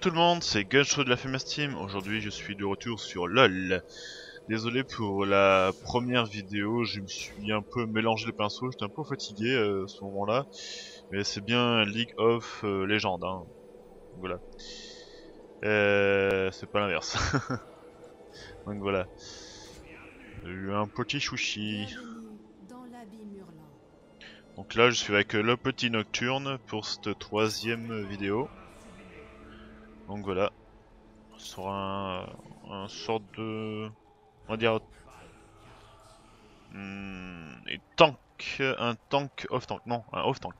Tout le monde, c'est Gunshow de la Famous Team. Aujourd'hui, je suis de retour sur LoL. Désolé pour la première vidéo, je me suis un peu mélangé les pinceaux, j'étais un peu fatigué euh, à ce moment-là. Mais c'est bien League of euh, Legends, hein. Voilà. Euh, c'est pas l'inverse. Donc voilà. J'ai eu un petit chouchi. Donc là, je suis avec le petit Nocturne pour cette troisième vidéo. Donc voilà. Sur un, un sort de... On va dire... Hmm, et tank, un tank off tank, non, un off tank.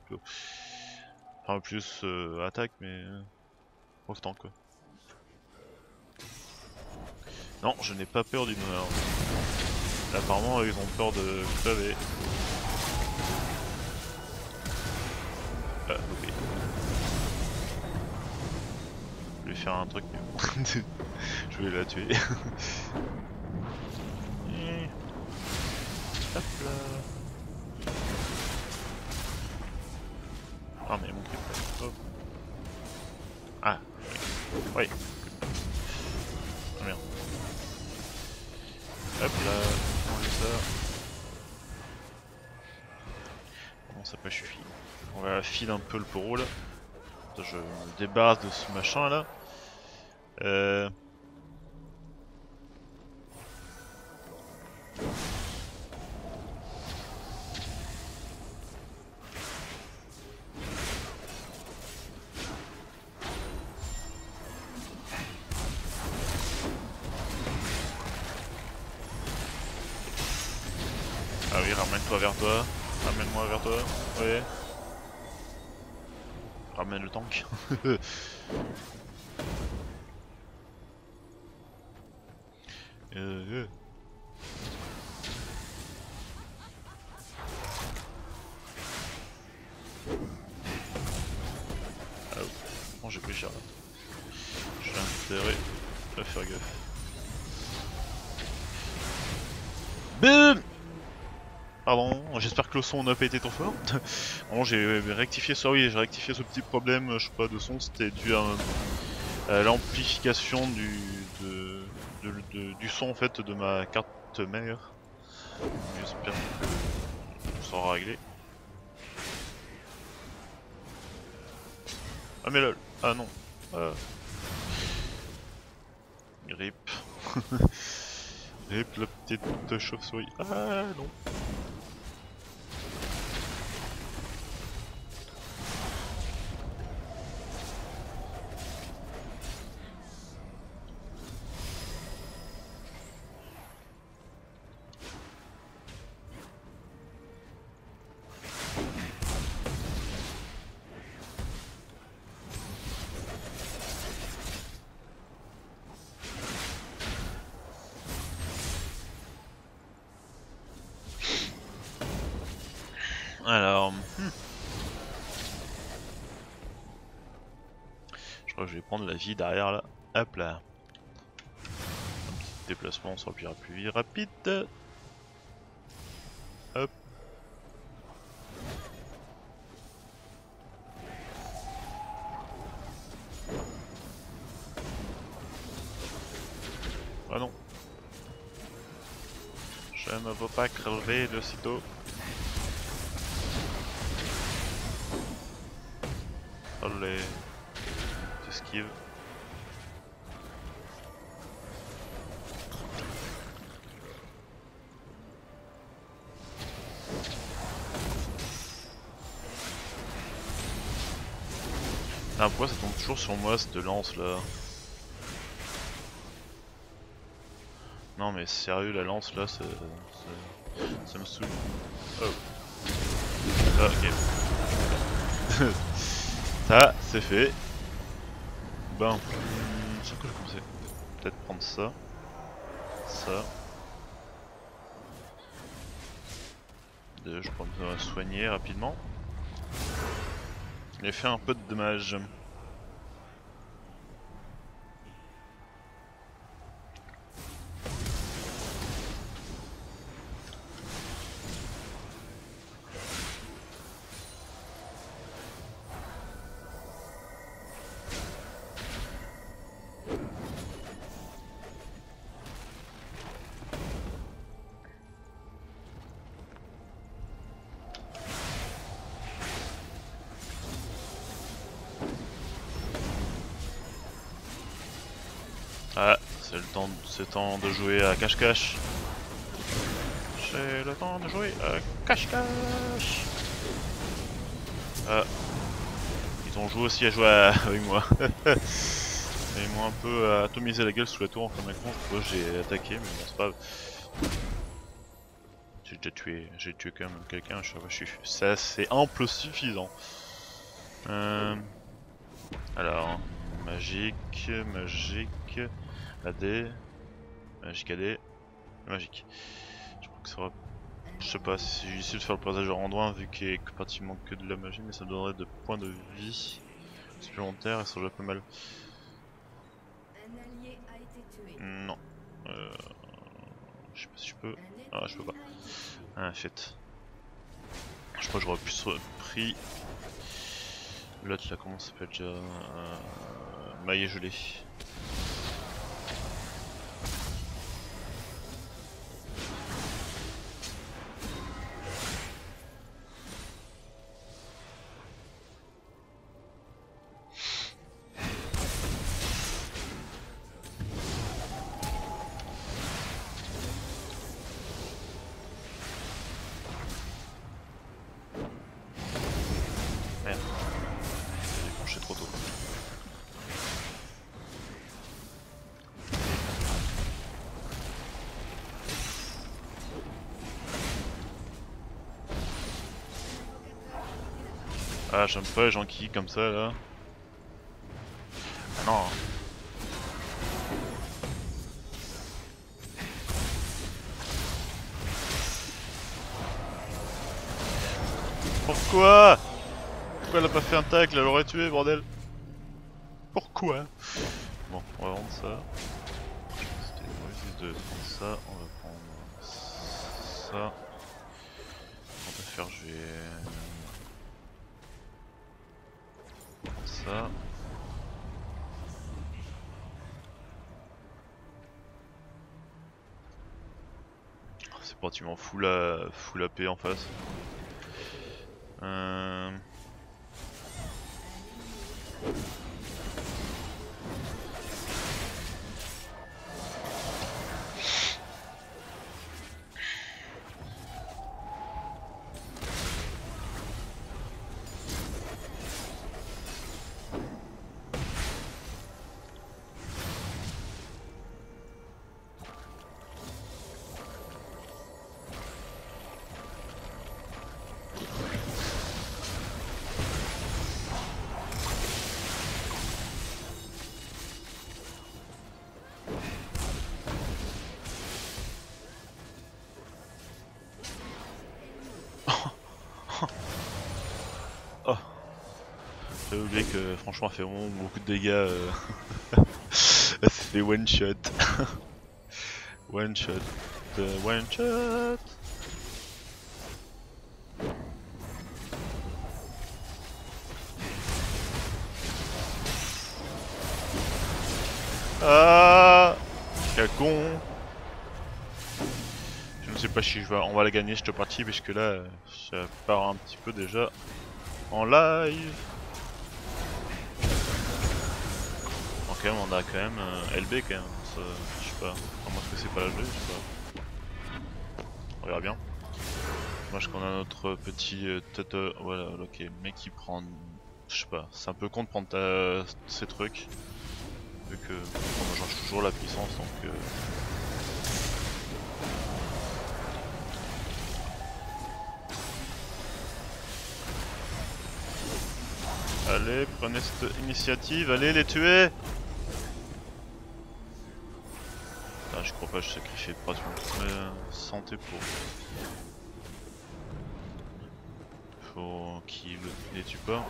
Enfin plus euh, attaque mais off tank. Non, je n'ai pas peur du noir. Apparemment ils ont peur de crever. Faire un truc mais bon. je vais la tuer. Hop là. Ah mais mon clip Hop. Ah. Oui. Ah merde. Hop là. On ça. Bon ça peut suffire? On va filer un peu le poro là. Je me débarrasse de ce machin là. Euh... Ah oui, ramène-toi vers toi. Ramène-moi vers toi. Oui. Ramène le tank. Ah j'ai pris cher là. J'ai intérêt à faire gaffe. BOUM Pardon, j'espère que le son n'a pas été trop fort. bon, j'ai rectifié ça, oui, j'ai rectifié ce petit problème, je sais pas, de son, c'était dû à, à l'amplification du, de, du son en fait de ma carte mère. J'espère que ça sera réglé. Ah mais lol, ah non. Euh... Rip. Rip la petite chauve-souris. Ah non. Alors, hmm. je crois que je vais prendre la vie derrière là. Hop là. Un petit déplacement, ça sera plus rapide. Hop. Ah non. Je ne veux pas crever de sitôt. Les esquives. Ah pourquoi ça tombe toujours sur moi cette lance là Non mais sérieux la lance là ça, ça, ça me saoule. Oh. Ah ok. Ça, c'est fait. Ben, sur quoi je commençais Peut-être prendre ça. Ça. je peux me soigner rapidement. Il a fait un peu de dommage. temps, c'est temps de jouer à cache-cache. C'est le temps de jouer à cache-cache. Ah. Ils ont joué aussi à jouer avec moi. Ils m'ont un peu atomisé la gueule sous la tour en fin de compte. J'ai attaqué, mais bon, c'est pas. J'ai déjà tué, j'ai tué quand même quelqu'un. Je suis. Ça, c'est ample suffisant. Euh... Alors, magique, magique, AD, magique AD, magique. Je crois que ça va. Je sais pas si j'essaie de faire le passage en rang vu qu'il y a pratiquement que de la magie, mais ça me donnerait de points de vie supplémentaires et ça un peu mal. Non. Euh... Je sais pas si je peux. Ah, je peux pas. Ah, shit. Je crois que j'aurais plus pris. L'autre là, comment ça s'appelle déjà? Euh... Maillet gelé. J'aime pas les gens comme ça là. Ah non. Pourquoi? Pourquoi elle a pas fait un tacle Elle aurait tué, bordel Pourquoi? Bon, on va vendre ça. C'était de prendre ça. On va prendre ça. On va faire, je vais ça. C'est pratiquement full, à, full AP en face. Euh... J'avais oublié que franchement elle fait vraiment beaucoup de dégâts. Euh... fait one shot. one shot. one shot. Ah Quel con Je ne sais pas si je vais, on va la gagner cette partie puisque là ça part un petit peu déjà en live quand on a quand même euh, LB quand même. Je sais pas. Comment est-ce que c'est pas LB Je sais pas. On verra bien. Moi, je qu'on a notre petit euh. Euh, voilà, ok. Mec qui prend. Je sais pas. C'est un peu con de prendre ta... ces trucs. Vu que on change toujours la puissance donc. Euh... Allez, prenez cette initiative, allez les tuer je crois pas, je sacrifier pratiquement toute ma santé pour. Faut qu'il les tue pas.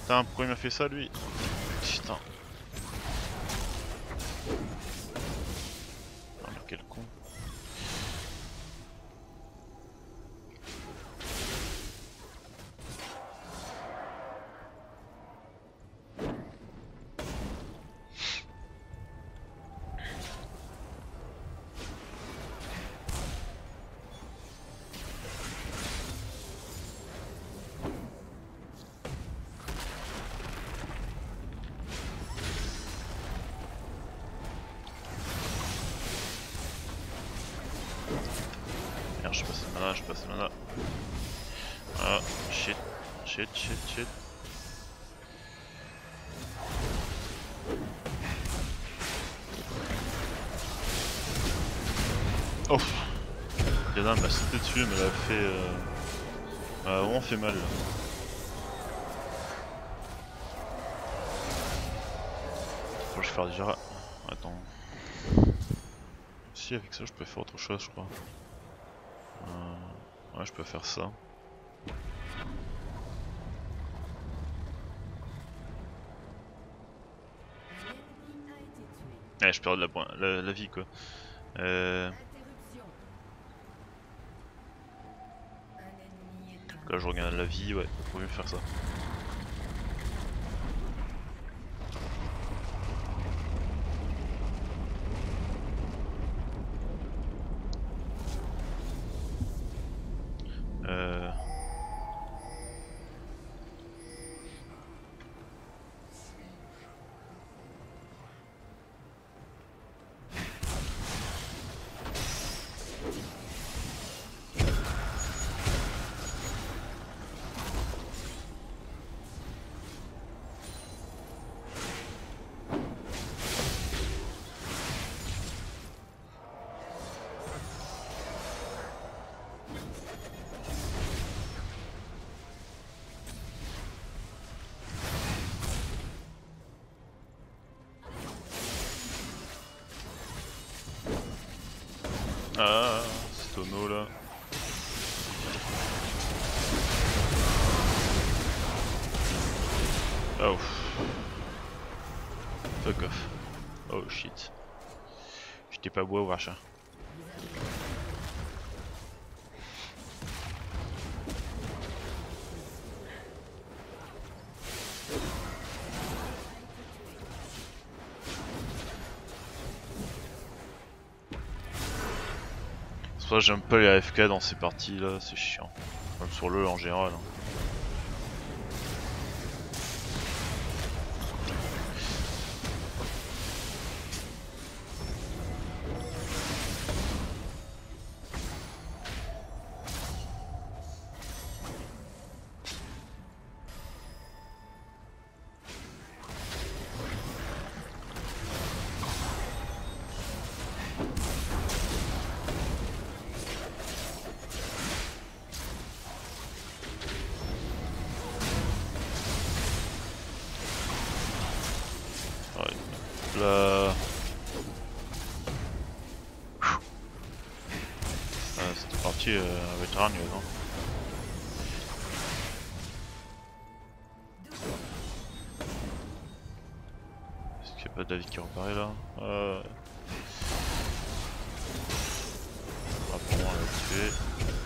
Putain, pourquoi il m'a fait ça lui Putain. Je passe mana. Ah, shit, shit, shit, shit. Oh Yana m'a sauté dessus, elle me l'a fait... Euh... m'a vraiment fait mal. Faut que je faire déjà... Attends. Si avec ça je peux faire autre chose je crois. Euh... Ouais je peux faire ça. Ouais je perds de la, la, la vie quoi. Euh... Là je regarde la vie, ouais, faut mieux faire ça. Tonneau là. Oh. Fuck off. Oh shit. J'étais pas beau au rachat. Soit j'aime pas les AFK dans ces parties là, c'est chiant. Même sur le en général. Hein. Qu'il n'y a pas David qui reparaît là euh... On l'a tué.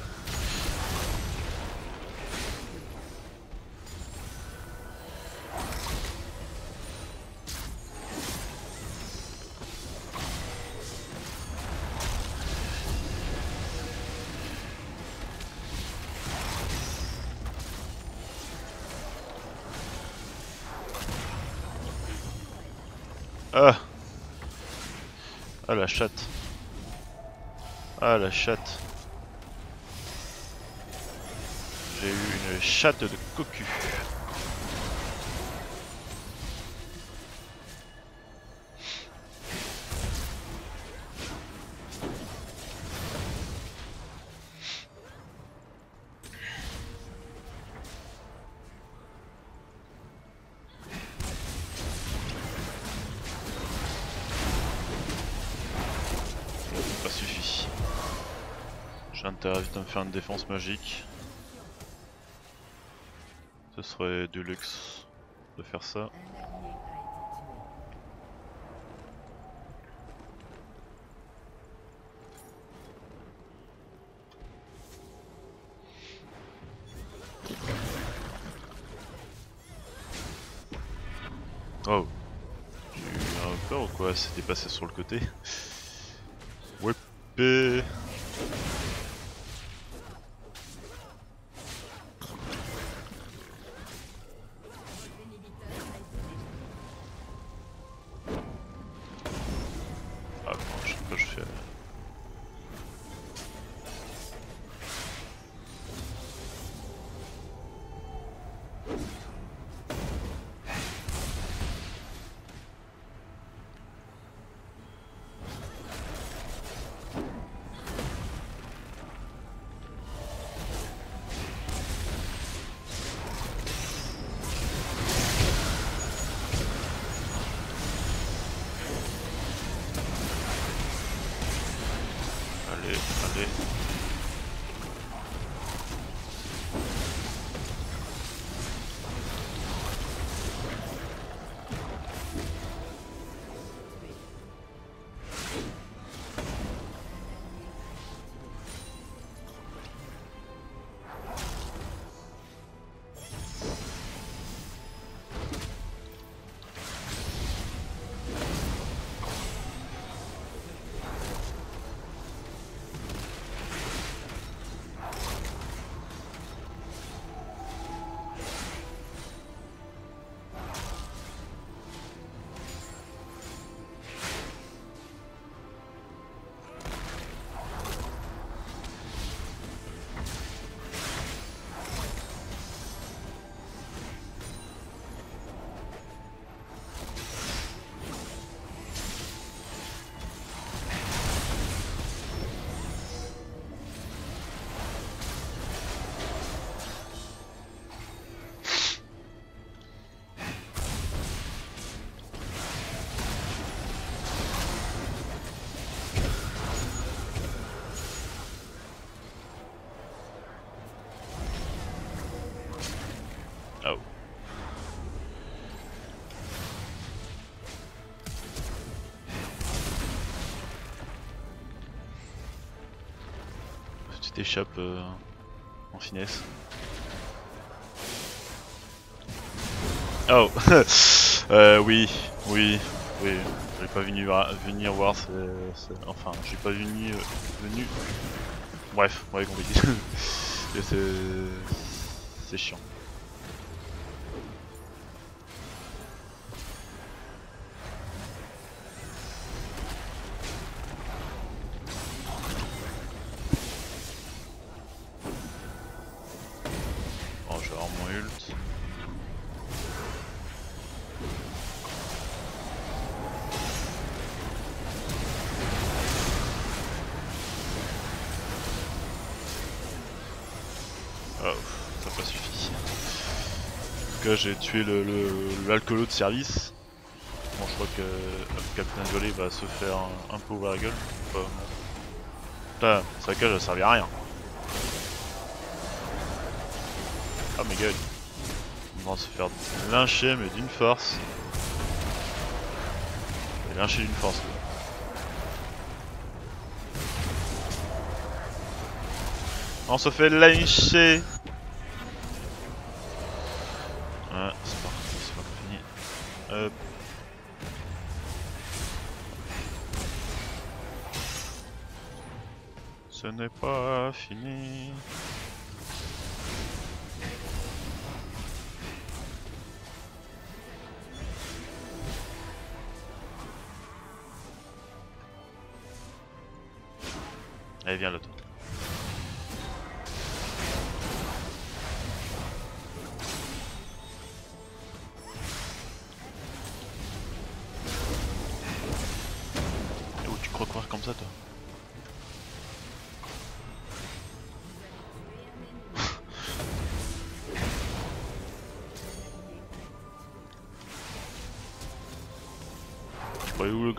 Chatte Ah la chatte J'ai eu une chatte de cocu J'ai intérêt vite à me faire une défense magique. Ce serait du luxe de faire ça. Oh J'ai eu un peur ou quoi? C'était passé sur le côté. Ouais. Tu t'échappes euh, en finesse. Oh euh, Oui, oui, oui. J'ai pas venu venir voir, c'est... Enfin, j'ai pas venu... Venu... Bref, ouais, compris. c'est... C'est chiant. Oh, ça n'a pas suffi. En tout cas, j'ai tué l'alcoolo de service. Bon, je crois que le Capitaine Violet va se faire un, peu ouvrir la gueule. Enfin, Putain, sa cage elle servait à rien. Ah, mes gueules. On va se faire lyncher, mais d'une force. Lyncher d'une force. On se fait lyncher Ah, c'est pas, c'est pas fini. Hop. Ce n'est pas fini. Allez, viens l'autre.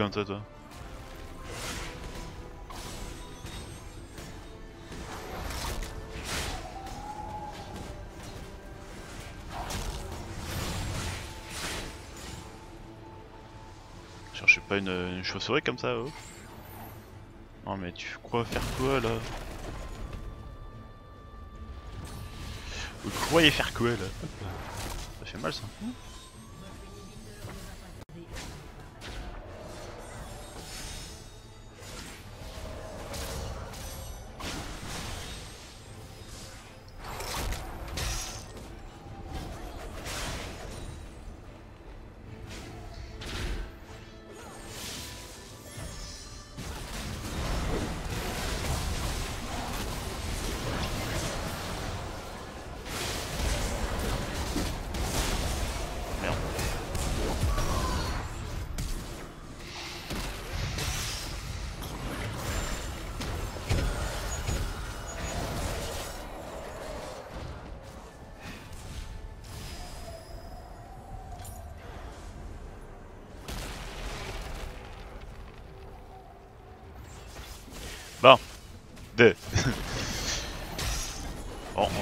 Comme ça toi Cherchez pas une, une chauve-souris comme ça oh. Non mais tu crois faire quoi là? Vous croyez faire quoi là. Ça fait mal ça.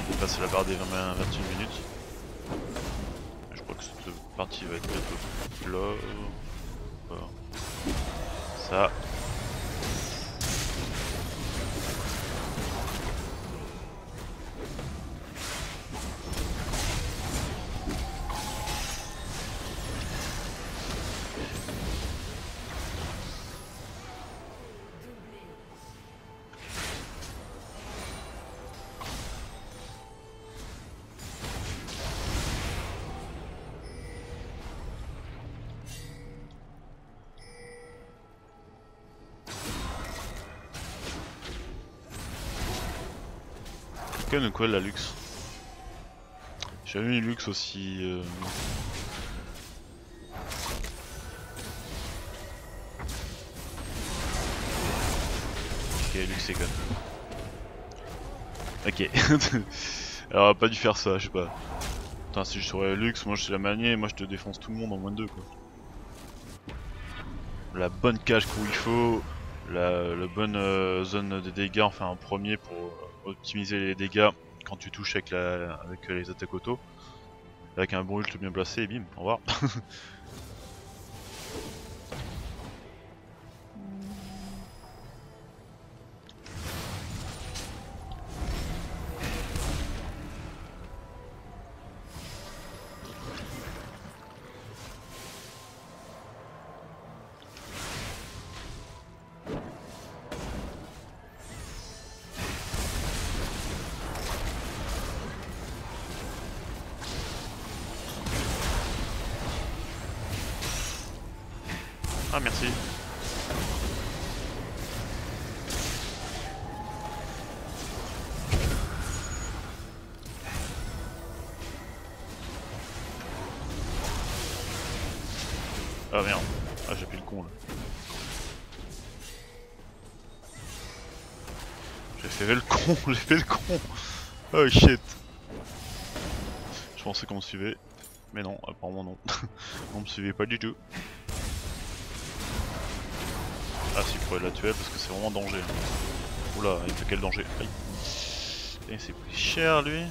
Dépasse la barre des 20, 21 minutes. Je crois que cette partie va être bientôt là. Ça. Ken quoi la luxe J'ai jamais eu luxe aussi... Euh... Ok, luxe c'est con. Ok. Alors pas dû faire ça, je sais pas. Putain si je serais luxe, moi je suis la manier, moi je te défonce tout le monde en moins de deux quoi. La bonne cage où il faut, la, bonne euh, zone de dégâts, enfin en premier pour... Optimiser les dégâts quand tu touches avec, les attaques auto. Avec un bon ult bien placé bim, au revoir. Ah merde. Ah j'ai pris le con là. J'ai fait le con, j'ai fait le con. Oh shit. Je pensais qu'on me suivait. Mais non, apparemment non. On me suivait pas du tout. Ah si, il pourrait la tuer parce que c'est vraiment danger. Oula, il fait quel danger? Aïe. c'est plus cher lui.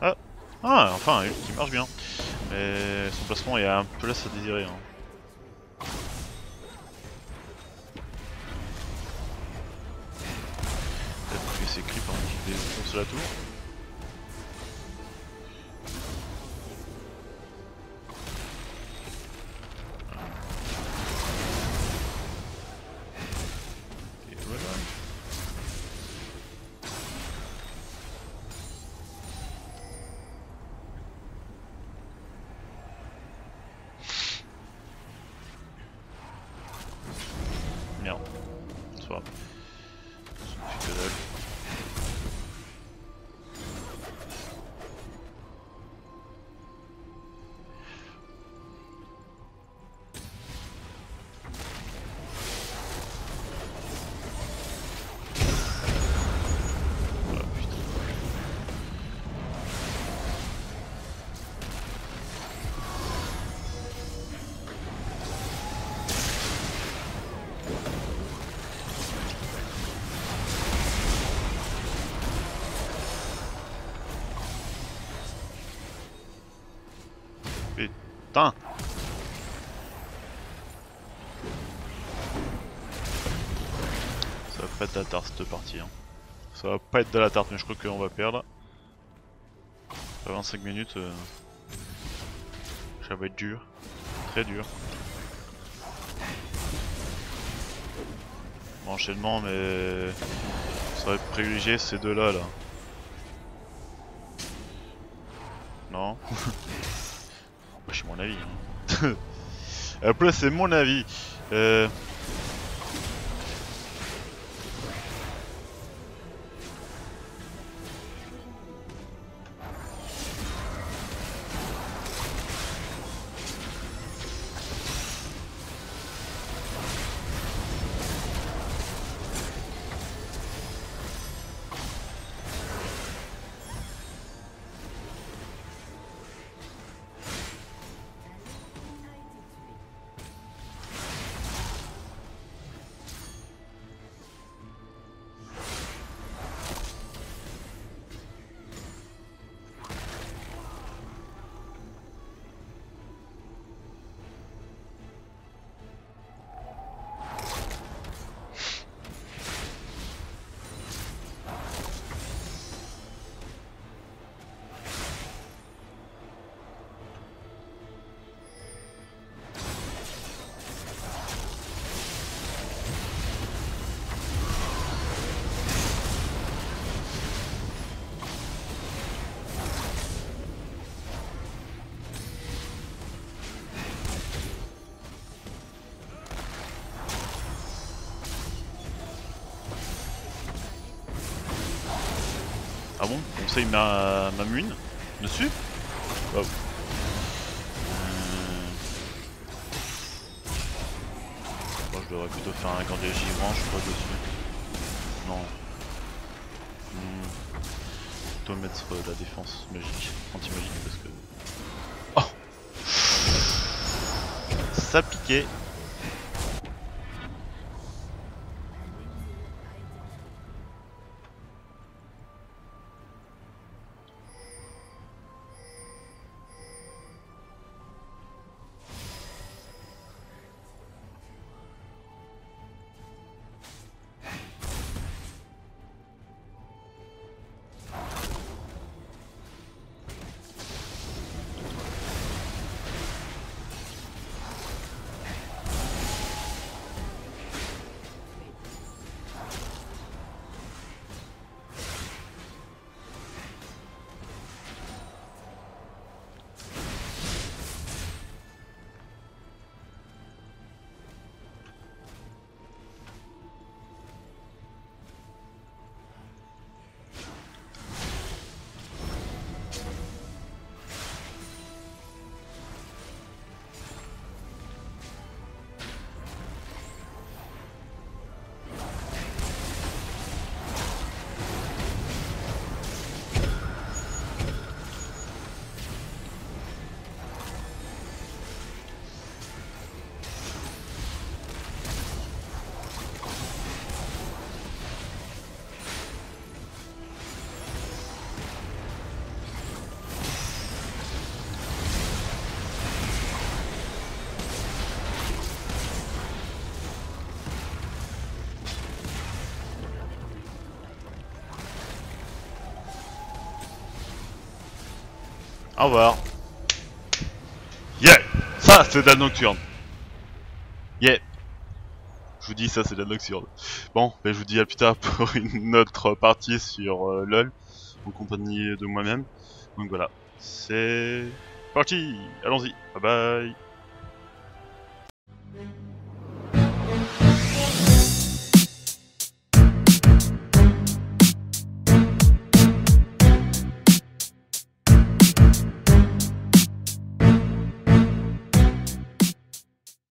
Ah Ah, enfin, qui marche bien. Mais son placement a un peu laisse à désirer. Hein. Peut-être qu'il ses creeps pendant qu'il défonce la tour. Putain Ça va pas être de la tarte cette partie. Hein. Ça va pas être de la tarte, mais je crois qu'on va perdre. 25 minutes, euh... ça va être dur. Très dur. enchaînement, mais ça va être privilégié ces deux-là. Là. Non c'est mon avis. Hein. Après, c'est mon avis. Euh... Ah bon On sait ma, ma mune Dessus. Euh... Je devrais plutôt faire un cordier givrant, je crois, dessus. Non. Hmm. Plutôt mettre euh, la défense magique, anti-magique, parce que... Oh Ça piquait Au revoir. Yeah Ça, c'est de la nocturne. Yeah Je vous dis, ça, c'est de la nocturne. Bon, ben, je vous dis à plus tard pour une autre partie sur euh, LoL, en compagnie de moi-même. Donc voilà, c'est parti Allons-y Bye bye